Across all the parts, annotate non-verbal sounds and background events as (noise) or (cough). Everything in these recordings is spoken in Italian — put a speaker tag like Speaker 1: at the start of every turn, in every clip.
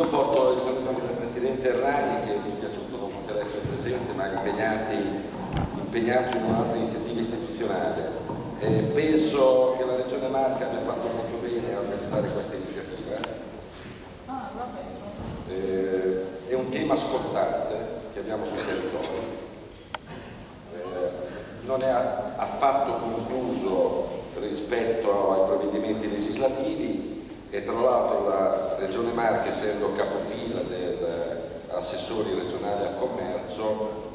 Speaker 1: Io porto il saluto del Presidente Errani che è dispiaciuto non poter essere presente ma è impegnato in un'altra iniziativa istituzionale. Eh, penso che la Regione Marca abbia fatto molto bene a organizzare questa iniziativa. Eh, è un tema scottante che abbiamo sul territorio. Eh, non è affatto concluso rispetto ai provvedimenti legislativi e tra l'altro la Regione Marche essendo capofila dell'assessore regionale al commercio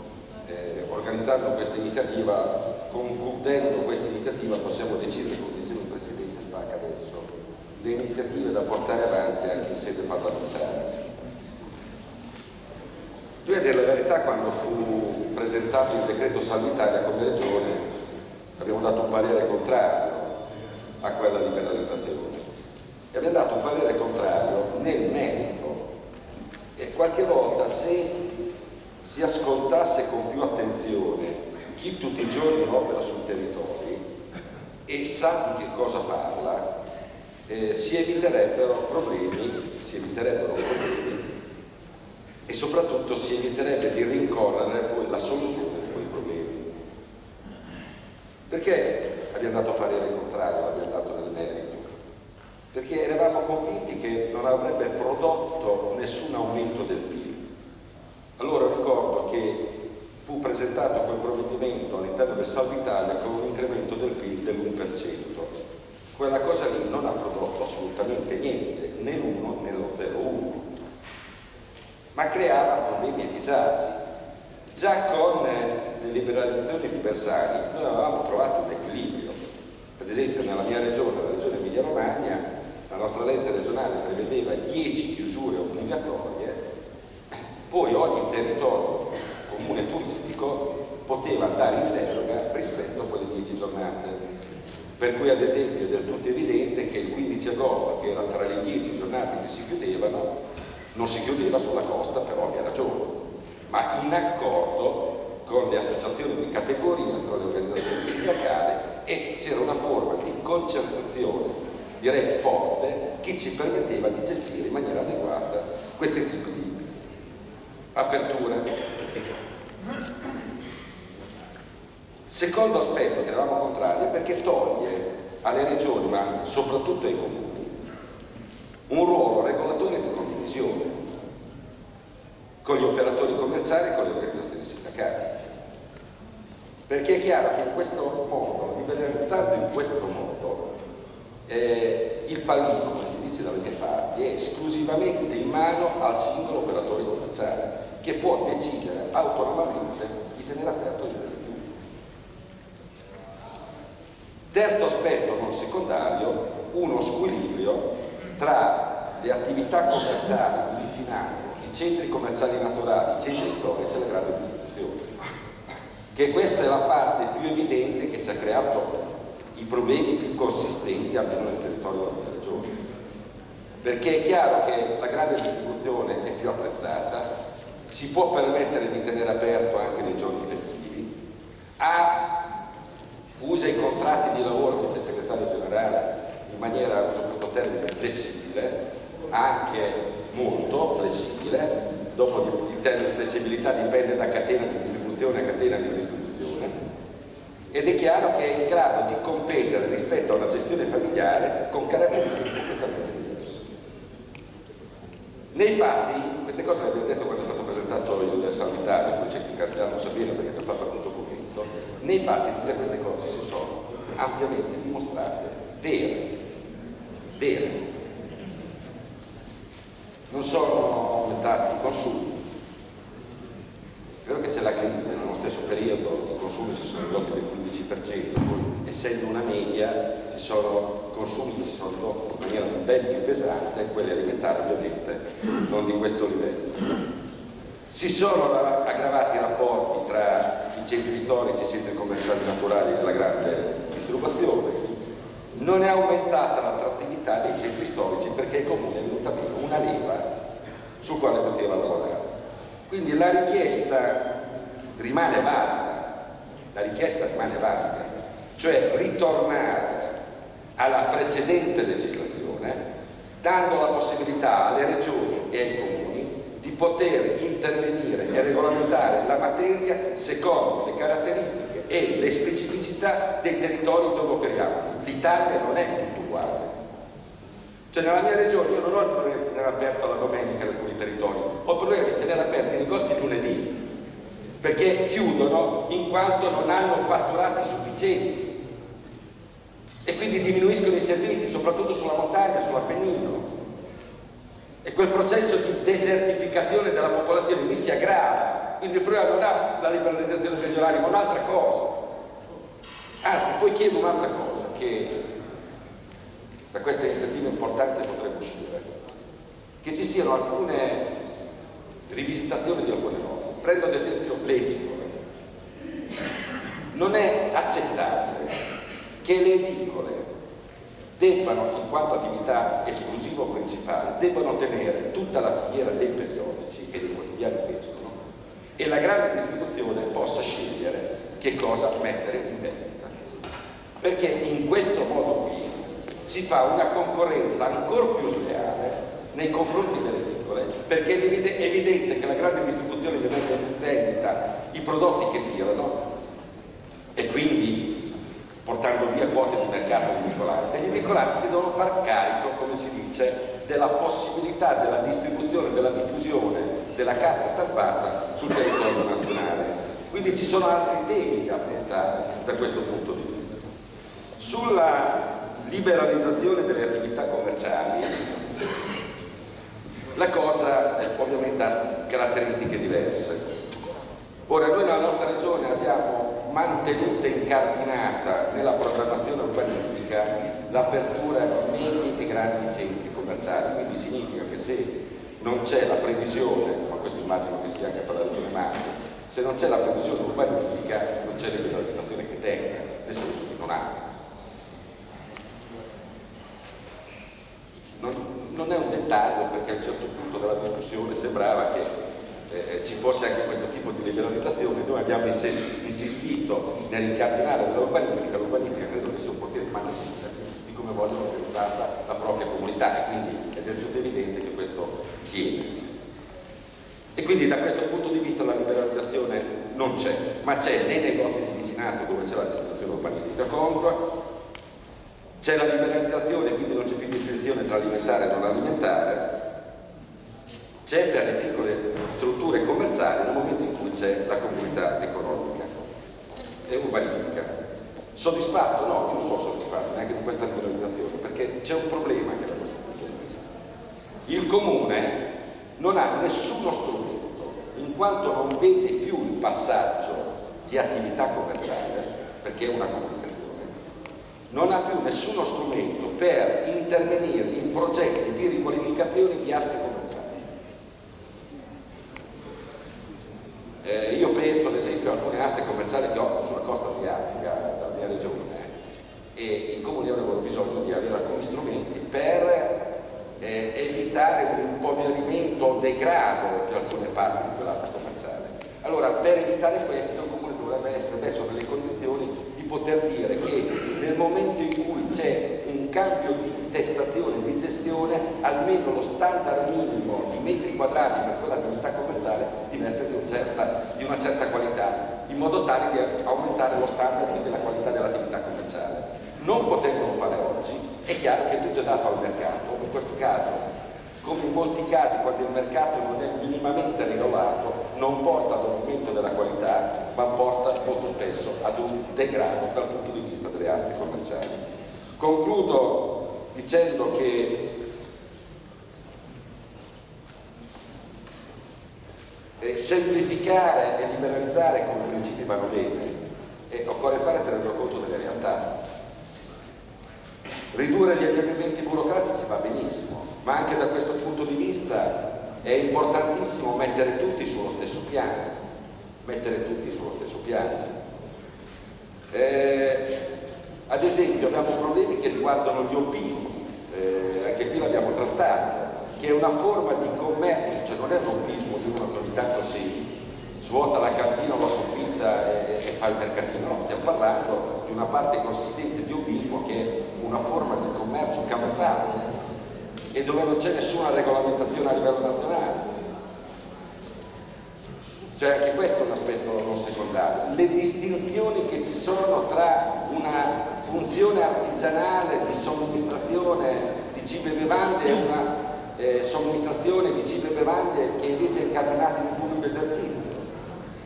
Speaker 1: eh, organizzando questa iniziativa concludendo questa iniziativa possiamo decidere come diceva il Presidente Spacca adesso le iniziative da portare avanti anche in sede parlamentare. Dire la verità quando fu presentato il decreto sanitario come regione abbiamo dato un parere contrario a quella liberalizzazione e abbiamo dato un parere contrario nel merito e qualche volta se si ascoltasse con più attenzione chi tutti i giorni opera sul territorio e sa di che cosa parla eh, si eviterebbero problemi si eviterebbero problemi e soprattutto si eviterebbe di rincorrere poi la soluzione di quei problemi. Perché abbiamo dato parere contrario l'abbiamo dato nel merito perché eravamo convinti che non avrebbe prodotto nessun aumento del PIL. Allora ricordo che fu presentato quel provvedimento all'interno del Salvo Italia con un incremento del PIL dell'1%. Quella cosa lì non ha prodotto assolutamente niente, né l'1 né lo 0,1, ma creava problemi e disagi. Già con le liberalizzazioni di Bersani noi avevamo trovato un equilibrio. Ad esempio nella mia regione, la regione Emilia-Romagna, la nostra legge regionale prevedeva 10 chiusure obbligatorie, poi ogni territorio comune turistico poteva andare in deroga rispetto a quelle 10 giornate. Per cui ad esempio è del tutto evidente che il 15 agosto, che era tra le 10 giornate che si chiudevano, non si chiudeva sulla costa per ovvia ragione, ma in accordo con le associazioni di categoria, con le organizzazioni sindacali e c'era una forma di concertazione direi forte, che ci permetteva di gestire in maniera adeguata questi tipi di aperture. Secondo aspetto che eravamo contrari è perché toglie alle regioni, ma soprattutto ai comuni, un ruolo regolatore di condivisione con gli operatori commerciali e con le organizzazioni sindacali. Perché è chiaro che in questo modo, liberalizzando in questo modo, eh, il pallino, come si dice dalle mie parti, è esclusivamente in mano al singolo operatore commerciale che può decidere autonomamente di tenere aperto tenere chiuso. Terzo aspetto non secondario, uno squilibrio tra le attività commerciali originali, i centri commerciali naturali, i centri storici e la grande distribuzione. Che questa è la parte più evidente che ci ha creato i problemi più consistenti almeno nel territorio della mia regione. Perché è chiaro che la grande distribuzione è più attrezzata, si può permettere di tenere aperto anche nei giorni festivi, ha, usa i contratti di lavoro, c'è il segretario generale, in maniera, uso questo termine, flessibile, anche molto flessibile, dopo il termine flessibilità dipende da catena di distribuzione a catena di distribuzione, ed è chiaro che è in grado di competere rispetto a una gestione familiare con caratteristiche completamente diverse. Nei fatti, queste cose le abbiamo detto quando è stato presentato il sanitario, poi ci ringraziamo Sabino perché abbiamo fatto appunto documento, nei fatti tutte queste cose si sono ampiamente dimostrate vere. 10%, essendo una media ci sono consumi che si sono in maniera ben più pesante, quelli alimentari ovviamente non di questo livello. Si sono aggravati i rapporti tra i centri storici e i centri commerciali naturali della grande distribuzione, non è aumentata l'attrattività dei centri storici perché il comune è venuta meno una leva sul quale poteva lavorare. Quindi la richiesta rimane valida la richiesta rimane valida, cioè ritornare alla precedente legislazione dando la possibilità alle regioni e ai comuni di poter intervenire e regolamentare la materia secondo le caratteristiche e le specificità dei territori dove operiamo. L'Italia non è tutto uguale. Cioè nella mia regione io non ho il problema di tenere aperto la domenica in alcuni territori, ho il problema di tenere aperti i negozi lunedì, perché chiudono in quanto non hanno fatturati sufficienti e quindi diminuiscono i servizi, soprattutto sulla montagna, sull'Appennino. E quel processo di desertificazione della popolazione lì si aggrava, quindi il problema non è la liberalizzazione degli orari, ma un'altra cosa. Anzi, poi chiedo un'altra cosa, che da questa iniziativa importante potrebbe uscire, che ci siano alcune rivisitazioni di alcune norme. Prendo ad esempio le edicole. Non è accettabile che le edicole debbano, in quanto attività esclusiva o principale, debbano tenere tutta la filiera dei periodici e dei quotidiani che escono e la grande distribuzione possa scegliere che cosa mettere in vendita. Perché in questo modo qui si fa una concorrenza ancora più sleale nei confronti delle edicole, perché è evidente che la grande distribuzione mettere in vendita i prodotti che tirano e quindi portando via quote di mercato agli vincolanti. Gli vincolanti si devono far carico, come si dice, della possibilità della distribuzione, della diffusione della carta stampata sul territorio nazionale. Quindi ci sono altri temi da affrontare da questo punto di vista. Sulla liberalizzazione delle attività commerciali, la cosa ovviamente ha caratteristiche diverse. Ora noi nella nostra regione abbiamo mantenuta incardinata nella programmazione urbanistica l'apertura di medi e grandi centri commerciali, quindi significa che se non c'è la previsione, ma questo immagino che sia anche per la regione Marche, se non c'è la previsione urbanistica non c'è liberalizzazione che tenga, nel senso che non ha. Non, non è un dettaglio perché a un certo punto della discussione sembrava che eh, ci fosse anche questo tipo di liberalizzazione, noi abbiamo insistito nell'incardinare dell'urbanistica, l'urbanistica credo che sia un potere magnifico di come vogliono organizzarla la propria comunità e quindi è del tutto evidente che questo tiene. E quindi da questo punto di vista la liberalizzazione non c'è, ma c'è nei negozi di vicinato dove c'è la destinazione urbanistica congrua, c'è la liberalizzazione, quindi non c'è più distinzione tra alimentare e non alimentare, c'è per le piccole strutture commerciali nel momento in cui c'è la comunità economica e urbanistica. Soddisfatto? No, io non sono soddisfatto neanche di questa liberalizzazione perché c'è un problema che da questo punto di vista. Il comune non ha nessuno strumento in quanto non vede più il passaggio di attività commerciale perché è una comunicazione, non ha più nessuno strumento per intervenire in progetti di riqualificazione di aste commerciali Eh, io penso ad esempio a commerciali che ho sulla costa di Africa, della mia regione, e i comuni avevano bisogno di avere alcuni strumenti per eh, evitare un impoverimento o degrado di alcune parti di quell'asta commerciale. Allora, per evitare questo, il comune dovrebbe essere messo nelle condizioni di poter dire che nel momento in cui c'è un cambio di intestazione, di gestione, almeno lo standard minimo di metri quadrati per quell'attività commerciale deve essere di, un certa, di, una certa qualità, in modo tale di aumentare lo standard della qualità dell'attività commerciale. Non potendolo fare oggi, è chiaro che tutto è dato al mercato, in questo caso come in molti casi quando il mercato non è minimamente regolato non porta ad un aumento della qualità ma porta molto spesso ad un degrado dal punto di vista delle aste commerciali. Concludo dicendo che eh, semplificare e liberalizzare come principi vanno bene e occorre fare tenendo conto delle realtà. Ridurre gli adempimenti burocratici va benissimo, ma anche da questo punto di vista è importantissimo mettere tutti sullo stesso piano, mettere tutti sullo stesso piano. Eh, ad esempio abbiamo problemi che riguardano gli hobbisti, eh, anche qui l'abbiamo trattato, che è una forma di commercio, cioè non è un hobbismo di uno che ogni tanto si svuota la cantina o la soffitta e, e fa il mercatino, no, stiamo parlando di una parte consistente di hobbismo che è una forma di commercio camuffato e dove non c'è nessuna regolamentazione a livello nazionale. Cioè anche questo è un aspetto non secondario. Le distinzioni che ci sono tra una funzione artigianale di somministrazione di cibo e bevande e una eh, somministrazione di cibo e bevande che invece è incardinata in pubblico esercizio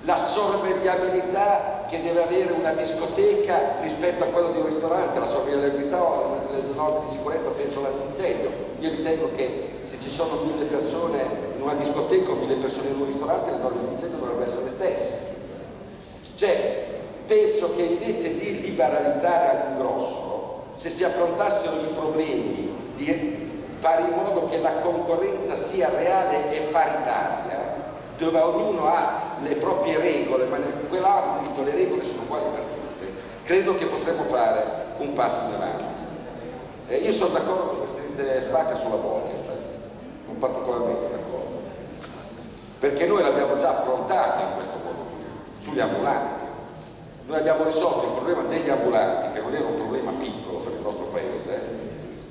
Speaker 1: la sorvegliabilità che deve avere una discoteca rispetto a quella di un ristorante, la sorvegliabilità o le norme di sicurezza, penso all'antincendio. Io ritengo che se ci sono mille persone in una discoteca o mille persone in un ristorante, le norme di incendio dovrebbero essere le stesse. Cioè, penso che invece di liberalizzare all'ingrosso, se si affrontassero i problemi di fare in modo che la concorrenza sia reale e paritaria, dove ognuno ha le proprie regole, ma in quell'ambito le regole sono uguali per tutte, credo che potremmo fare un passo in avanti. Eh, io sono d'accordo con il Presidente Spacca sulla Bolkestein, non particolarmente d'accordo, perché noi l'abbiamo già affrontato in questo modo sugli ambulanti. Noi abbiamo risolto il problema degli ambulanti, che non era un problema piccolo per il nostro Paese,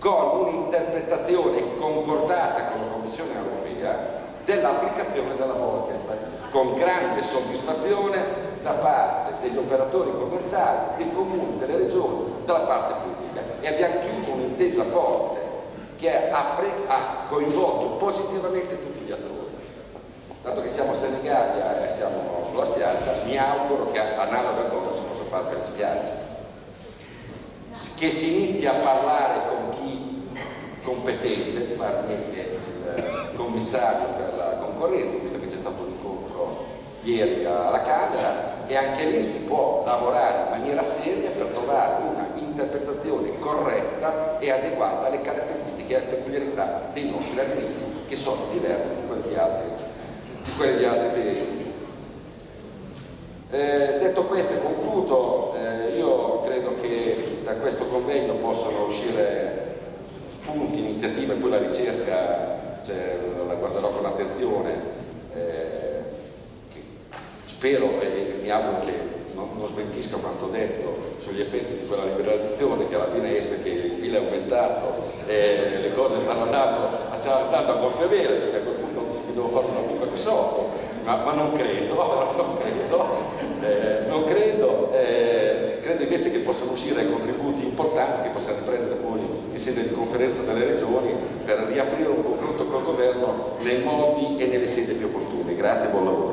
Speaker 1: con un'interpretazione concordata con la Commissione europea dell'applicazione della Bolkestein con grande soddisfazione da parte degli operatori commerciali, dei comuni, delle regioni, dalla parte pubblica e abbiamo chiuso un'intesa forte che ha, ha, coinvolto positivamente tutti gli attori. Dato che siamo a Senigallia e siamo sulla spiaggia, mi auguro che analoga cosa fare per le spiagge. Che si inizi a parlare con chi competente, il commissario per la concorrenza, ieri alla Camera e anche lì si può lavorare in maniera seria per trovare una interpretazione corretta e adeguata alle caratteristiche e alle peculiarità dei nostri alimenti che sono diverse di quelli di altri, di quelli di altri paesi. Eh, detto questo e concludo, eh, io credo che da questo convegno possano uscire spunti, iniziative, poi la ricerca cioè, la guarderò con attenzione. Eh, spero e mi auguro che non, non smentisca quanto detto sugli effetti di quella liberalizzazione che alla fine esce che il PIL è aumentato e le cose stanno andando, stanno andando a gonfie vele perché a quel punto mi devo fare una buca qui sotto ma, ma, non credo, (laughs) non credo, eh, non credo uscire contributi importanti che possiamo prendere poi in sede di conferenza delle regioni per riaprire un confronto col governo nei modi e nelle sedi più opportune. Grazie e buon lavoro.